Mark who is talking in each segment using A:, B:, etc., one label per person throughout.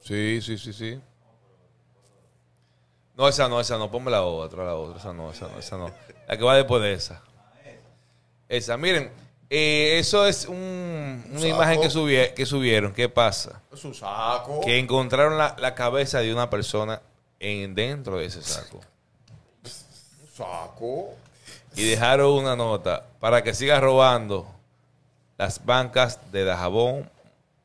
A: Sí, sí, sí, sí. No, esa no, esa no. Ponme la otra, la otra. Esa no, esa no, esa no. La que va después de esa. Esa, miren. eh, eso es un- una imagen que, subie- que subieron. ¿Qué pasa?
B: Es un saco.
A: Que encontraron la, la cabeza de una persona en, dentro de ese saco.
B: Un saco.
A: Y dejaron una nota para que siga robando las bancas de Dajabón,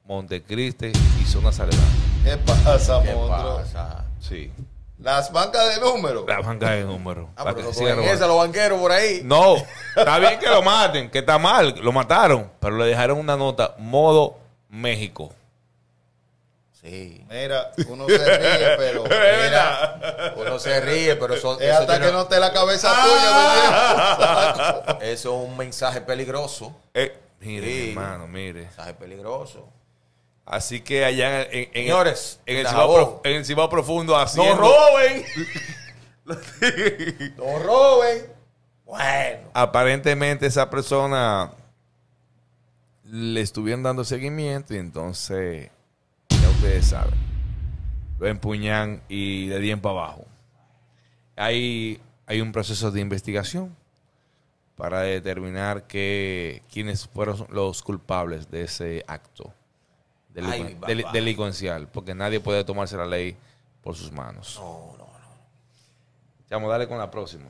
A: Montecristi y zonas aledañas.
C: ¿Qué pasa,
B: ¿Qué
C: monstruo?
B: pasa?
A: Sí.
C: Las bancas de números.
A: La banca de número.
B: Ah, pero no esa los banqueros por ahí.
A: No, está bien que lo maten, que está mal, lo mataron, pero le dejaron una nota, modo México.
B: Sí.
C: Mira, uno se ríe, pero
B: Mira, uno se ríe, pero eso,
C: es
B: eso
C: hasta que no esté la cabeza
A: Ah.
C: tuya, ¿me
B: eso es un mensaje peligroso.
A: Eh, mire,
B: Sí.
A: mi hermano, mire.
B: Mensaje peligroso.
A: Así que allá en, en- en
B: Señores,
A: el, en, el Cibao, en el Cibao profundo
B: ¡No
A: haciendo...
B: roben! ¡No roben! Bueno.
A: Aparentemente esa persona le estuvieron dando seguimiento y entonces, ya ustedes saben, lo empuñan y le dieron para abajo. Hay, hay un proceso de investigación para determinar que, quiénes fueron los culpables de ese acto
B: Ay,
A: porque nadie puede tomarse la ley por sus manos.
B: No, no, no.
A: Vamos, dale con la próxima.